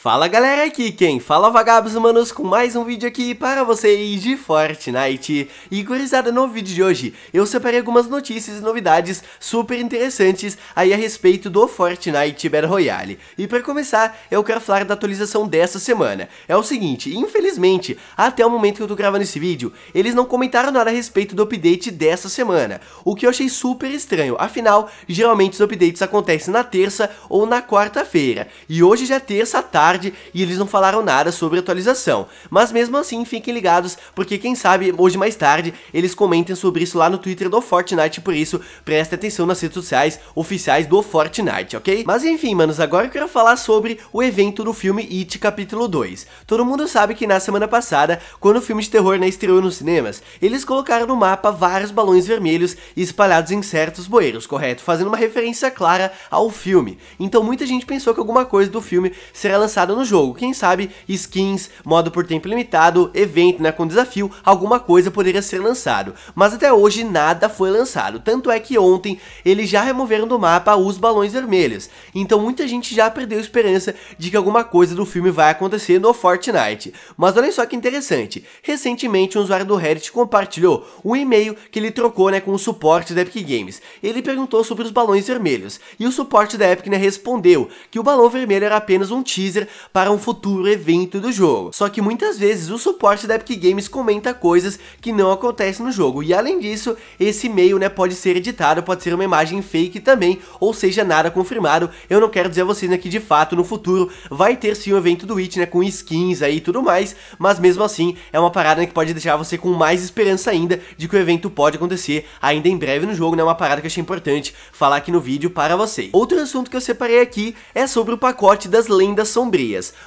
Fala galera, aqui quem fala Vagabos Humanos com mais um vídeo aqui para vocês de Fortnite. E gurizada, no vídeo de hoje eu separei algumas notícias e novidades super interessantes aí a respeito do Fortnite Battle Royale. E para começar, eu quero falar da atualização dessa semana. É o seguinte, infelizmente, até o momento que eu tô gravando esse vídeo, eles não comentaram nada a respeito do update dessa semana O que eu achei super estranho, afinal, geralmente os updates acontecem na terça ou na quarta-feira. E hoje já é terça tarde tarde e eles não falaram nada sobre atualização. Mas mesmo assim, fiquem ligados, porque quem sabe hoje mais tarde eles comentem sobre isso lá no Twitter do Fortnite, por isso preste atenção nas redes sociais oficiais do Fortnite, ok? Mas enfim, manos, agora eu quero falar sobre o evento do filme It Capítulo 2. Todo mundo sabe que na semana passada, quando o filme de terror né, estreou nos cinemas, eles colocaram no mapa vários balões vermelhos espalhados em certos bueiros, correto? Fazendo uma referência clara ao filme. Então muita gente pensou que alguma coisa do filme será lançada lançada no jogo. Quem sabe skins, modo por tempo limitado, evento né, com desafio, alguma coisa poderia ser lançado. Mas até hoje nada foi lançado, tanto é que ontem eles já removeram do mapa os balões vermelhos. Então muita gente já perdeu esperança de que alguma coisa do filme vai acontecer no Fortnite. Mas olha só que interessante, recentemente um usuário do Reddit compartilhou um e-mail que ele trocou né, com o suporte da Epic Games. Ele perguntou sobre os balões vermelhos, e o suporte da Epic né, respondeu que o balão vermelho era apenas um teaser para um futuro evento do jogo. Só que muitas vezes o suporte da Epic Games comenta coisas que não acontecem no jogo, e além disso, esse e-mail né, pode ser editado, pode ser uma imagem fake também, ou seja, nada confirmado. Eu não quero dizer a vocês né, que de fato no futuro vai ter sim um evento do Witch né, com skins aí e tudo mais, mas mesmo assim é uma parada né, que pode deixar você com mais esperança ainda de que o evento pode acontecer ainda em breve no jogo, né, uma parada que eu achei importante falar aqui no vídeo para vocês. Outro assunto que eu separei aqui é sobre o pacote das lendas sombrias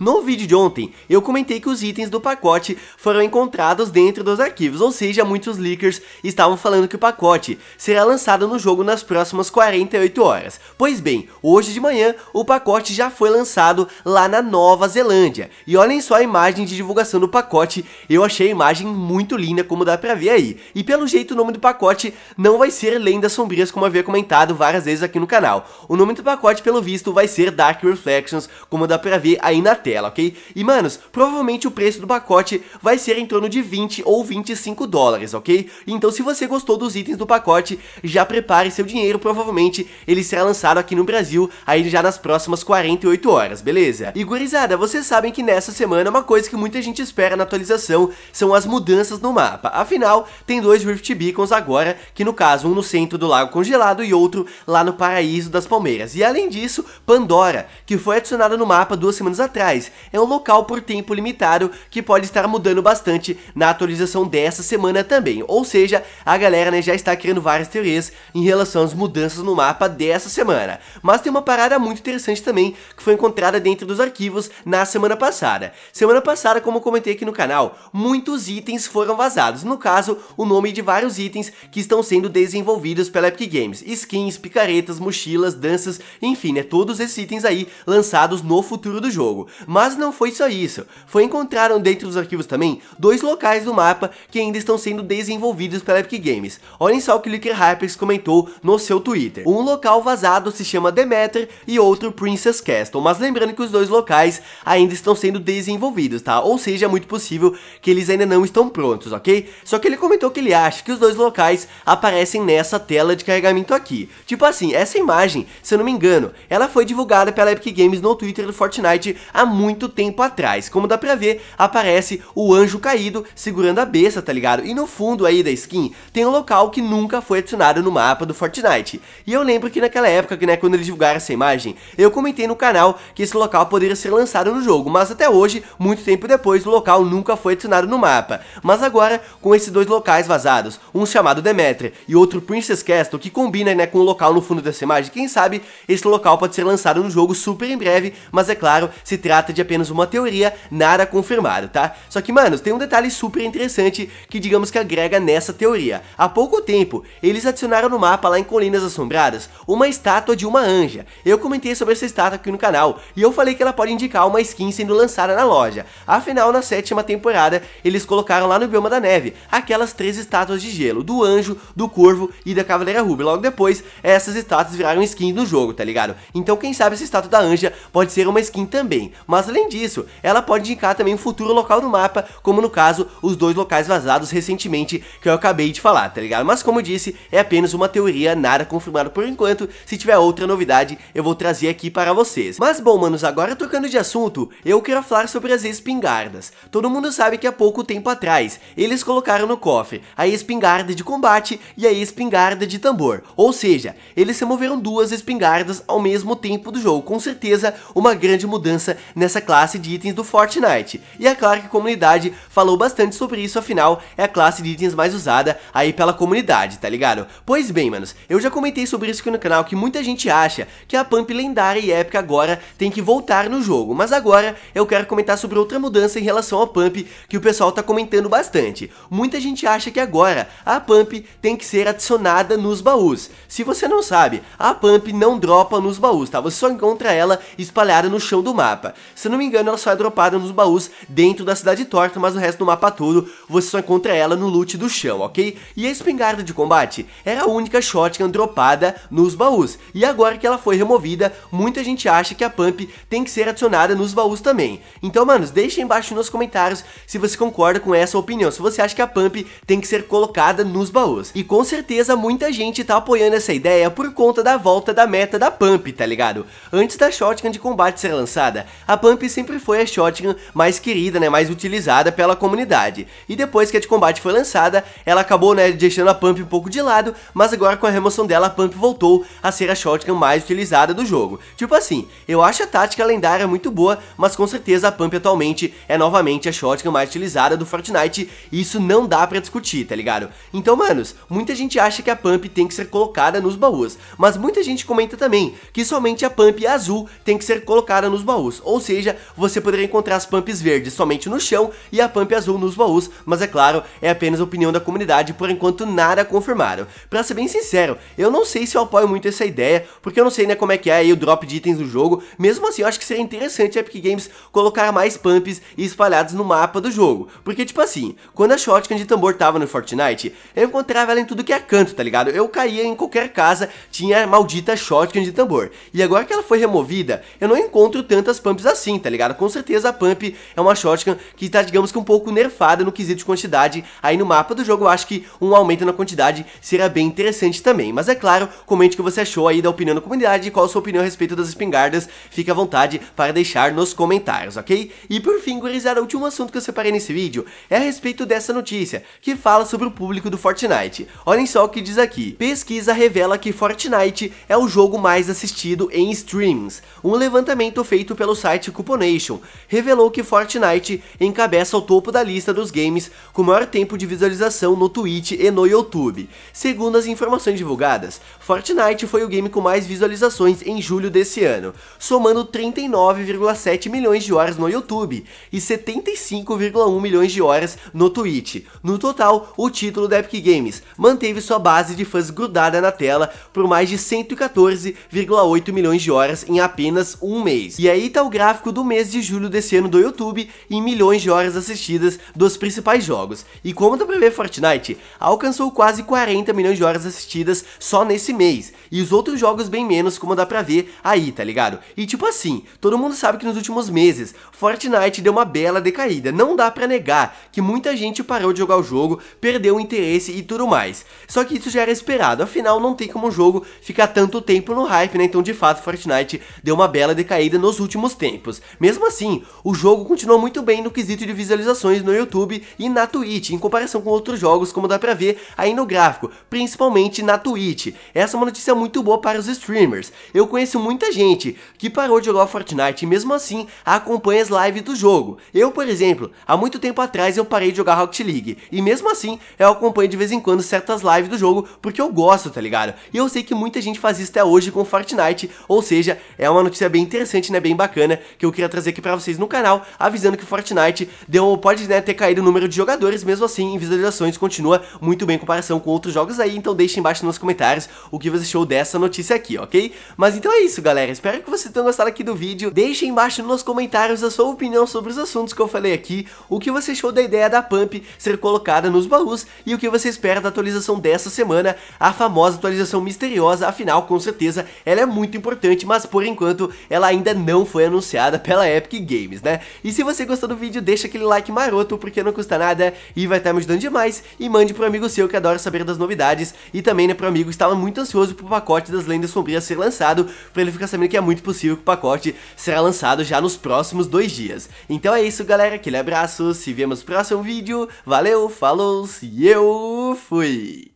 No vídeo de ontem, eu comentei que os itens do pacote foram encontrados dentro dos arquivos, ou seja, muitos leakers estavam falando que o pacote será lançado no jogo nas próximas 48 horas. Pois bem, hoje de manhã, o pacote já foi lançado lá na Nova Zelândia. E olhem só a imagem de divulgação do pacote, eu achei a imagem muito linda, como dá pra ver aí. E pelo jeito o nome do pacote não vai ser Lendas Sombrias, como havia comentado várias vezes aqui no canal. O nome do pacote, pelo visto, vai ser Dark Reflections, como dá pra ver aí na tela, ok? E manos, provavelmente o preço do pacote vai ser em torno de 20 ou 25 dólares, ok? Então se você gostou dos itens do pacote, já prepare seu dinheiro, provavelmente ele será lançado aqui no Brasil aí já nas próximas 48 horas, beleza? E gurizada, vocês sabem que nessa semana uma coisa que muita gente espera na atualização são as mudanças no mapa. Afinal, tem dois Rift Beacons agora, que no caso um no centro do lago congelado e outro lá no paraíso das palmeiras. E além disso, Pandora, que foi adicionada no mapa duas semanas atrás. É um local por tempo limitado que pode estar mudando bastante na atualização dessa semana também. Ou seja, a galera né, já está criando várias teorias em relação às mudanças no mapa dessa semana. Mas tem uma parada muito interessante também que foi encontrada dentro dos arquivos na semana passada. Semana passada, como eu comentei aqui no canal, muitos itens foram vazados. No caso, o nome de vários itens que estão sendo desenvolvidos pela Epic Games. Skins, picaretas, mochilas, danças, enfim, né, todos esses itens aí lançados no futuro do jogo. Mas não foi só isso, foi encontraram dentro dos arquivos também dois locais do mapa que ainda estão sendo desenvolvidos pela Epic Games. Olhem só o que o Licker Hypers comentou no seu Twitter. Um local vazado se chama Demeter e outro Princess Castle, mas lembrando que os dois locais ainda estão sendo desenvolvidos, tá? Ou seja, é muito possível que eles ainda não estão prontos, ok? Só que ele comentou que ele acha que os dois locais aparecem nessa tela de carregamento aqui. Tipo assim, essa imagem, se eu não me engano, ela foi divulgada pela Epic Games no Twitter do Fortnite há muito tempo atrás. Como dá pra ver, aparece o anjo caído segurando a besta, tá ligado? E no fundo aí da skin tem um local que nunca foi adicionado no mapa do Fortnite. E eu lembro que naquela época, né, quando eles divulgaram essa imagem, eu comentei no canal que esse local poderia ser lançado no jogo, mas até hoje, muito tempo depois, o local nunca foi adicionado no mapa. Mas agora, com esses dois locais vazados, um chamado Demeter e outro Princess Castle, que combina né, com o local no fundo dessa imagem, quem sabe esse local pode ser lançado no jogo super em breve, mas é claro, se trata de apenas uma teoria, nada confirmado, tá? Só que, manos, tem um detalhe super interessante que digamos que agrega nessa teoria. Há pouco tempo, eles adicionaram no mapa lá em Colinas Assombradas uma estátua de uma anja. Eu comentei sobre essa estátua aqui no canal e eu falei que ela pode indicar uma skin sendo lançada na loja. Afinal, na sétima temporada, eles colocaram lá no bioma da neve aquelas três estátuas de gelo, do anjo, do corvo e da cavaleira ruby. Logo depois, essas estátuas viraram skins no jogo, tá ligado? Então quem sabe essa estátua da anja pode ser uma skin também. Mas além disso, ela pode indicar também um futuro local no mapa, como no caso, os dois locais vazados recentemente que eu acabei de falar, tá ligado? Mas como eu disse, é apenas uma teoria, nada confirmado por enquanto. Se tiver outra novidade, eu vou trazer aqui para vocês. Mas bom, manos, agora trocando de assunto, eu quero falar sobre as espingardas. Todo mundo sabe que há pouco tempo atrás, eles colocaram no cofre a espingarda de combate e a espingarda de tambor. Ou seja, eles removeram duas espingardas ao mesmo tempo do jogo. Com certeza, uma grande mudança nessa classe de itens do Fortnite. E é claro que a comunidade falou bastante sobre isso, afinal, é a classe de itens mais usada aí pela comunidade, tá ligado? Pois bem, manos, eu já comentei sobre isso aqui no canal, que muita gente acha que a Pump lendária e épica agora tem que voltar no jogo. Mas agora eu quero comentar sobre outra mudança em relação à Pump que o pessoal tá comentando bastante. Muita gente acha que agora a Pump tem que ser adicionada nos baús. Se você não sabe, a Pump não dropa nos baús, tá? Você só encontra ela espalhada no chão do mapa. Se não me engano, ela só é dropada nos baús dentro da cidade torta, mas o resto do mapa todo você só encontra ela no loot do chão, ok? E a espingarda de combate era a única shotgun dropada nos baús. E agora que ela foi removida, muita gente acha que a Pump tem que ser adicionada nos baús também. Então, manos, deixa embaixo nos comentários se você concorda com essa opinião, se você acha que a Pump tem que ser colocada nos baús. E com certeza muita gente tá apoiando essa ideia por conta da volta da meta da Pump, tá ligado? Antes da shotgun de combate ser lançada, a Pump sempre foi a shotgun mais querida, né, mais utilizada pela comunidade. E depois que a de combate foi lançada, ela acabou, né, deixando a Pump um pouco de lado, mas agora com a remoção dela, a Pump voltou a ser a shotgun mais utilizada do jogo. Tipo assim, eu acho a tática lendária muito boa, mas com certeza a Pump atualmente é novamente a shotgun mais utilizada do Fortnite, e isso não dá pra discutir, tá ligado? Então, manos, muita gente acha que a Pump tem que ser colocada nos baús, mas muita gente comenta também que somente a Pump azul tem que ser colocada nos baús, ou seja, você poderia encontrar as Pumps verdes somente no chão e a Pump azul nos baús, mas é claro, é apenas opinião da comunidade, por enquanto nada confirmado. Pra ser bem sincero, eu não sei se eu apoio muito essa ideia, porque eu não sei né como é que é aí o drop de itens do jogo, mesmo assim eu acho que seria interessante a Epic Games colocar mais Pumps espalhados no mapa do jogo, porque tipo assim, quando a Shotgun de tambor tava no Fortnite, eu encontrava ela em tudo que é canto, tá ligado? Eu caía em qualquer casa, tinha a maldita Shotgun de tambor, e agora que ela foi removida, eu não encontro tantas Pumps assim, tá ligado? Com certeza a Pump é uma Shotgun que tá, digamos que um pouco nerfada no quesito de quantidade, aí no mapa do jogo eu acho que um aumento na quantidade seria bem interessante também, mas é claro, comente o que você achou aí da opinião da comunidade e qual a sua opinião a respeito das espingardas, fique à vontade para deixar nos comentários, ok? E por fim, gurizada, o último assunto que eu separei nesse vídeo é a respeito dessa notícia, que fala sobre o público do Fortnite. Olhem só o que diz aqui. Pesquisa revela que Fortnite é o jogo mais assistido em streams. Um levantamento feito pelo site Cuponation revelou que Fortnite encabeça o topo da lista dos games com maior tempo de visualização no Twitch e no YouTube. Segundo as informações divulgadas, Fortnite foi o game com mais visualizações em julho desse ano, somando 39,7 milhões de horas no YouTube e 75,1 milhões de horas no Twitch. No total, o título da Epic Games manteve sua base de fãs grudada na tela por mais de 114,8 milhões de horas em apenas um mês. E aí tá o gráfico do mês de julho desse ano do YouTube em milhões de horas assistidas dos principais jogos. E como dá pra ver, Fortnite alcançou quase 40 milhões de horas assistidas só nesse mês. E os outros jogos bem menos, como dá pra ver aí, tá ligado? E tipo assim, todo mundo sabe que nos últimos meses, Fortnite deu uma bela decaída. Não dá pra negar que muita gente parou de jogar o jogo, perdeu o interesse e tudo mais. Só que isso já era esperado, afinal não tem como o jogo ficar tanto tempo no hype, né? Então de fato Fortnite deu uma bela decaída nos últimos tempos. Mesmo assim, o jogo continuou muito bem no quesito de visualizações no YouTube e na Twitch, em comparação com outros jogos, como dá pra ver aí no gráfico, principalmente na Twitch. Essa é uma notícia muito boa para os streamers. Eu conheço muita gente que parou de jogar Fortnite e mesmo assim acompanha as lives do jogo. Eu, por exemplo, há muito tempo atrás eu parei de jogar Rocket League e mesmo assim eu acompanho de vez em quando certas lives do jogo porque eu gosto, tá ligado? E eu sei que muita gente faz isso até hoje com Fortnite, ou seja, é uma notícia bem interessante, né, bem bacana, que eu queria trazer aqui pra vocês no canal, avisando que Fortnite deu, pode né, ter caído o número de jogadores, mesmo assim em visualizações continua muito bem em comparação com outros jogos aí, então deixe embaixo nos comentários o que você achou dessa notícia aqui, ok? Mas então é isso, galera, espero que vocês tenham gostado aqui do vídeo, deixe embaixo nos comentários a sua opinião sobre os assuntos que eu falei aqui, o que você achou da ideia da Pump ser colocada nos baús e o que você espera da atualização dessa semana, a famosa atualização misteriosa, afinal, com certeza, ela é muito importante, mas por enquanto ela ainda não foi anunciada pela Epic Games, né? E se você gostou do vídeo, deixa aquele like maroto, porque não custa nada e vai estar me ajudando demais. E mande pro amigo seu que adora saber das novidades. E também, né, pro amigo que estava muito ansioso pro pacote das Lendas Sombrias ser lançado, pra ele ficar sabendo que é muito possível que o pacote será lançado já nos próximos dois dias. Então é isso, galera. Aquele abraço, se vemos no próximo vídeo. Valeu, falou e eu fui!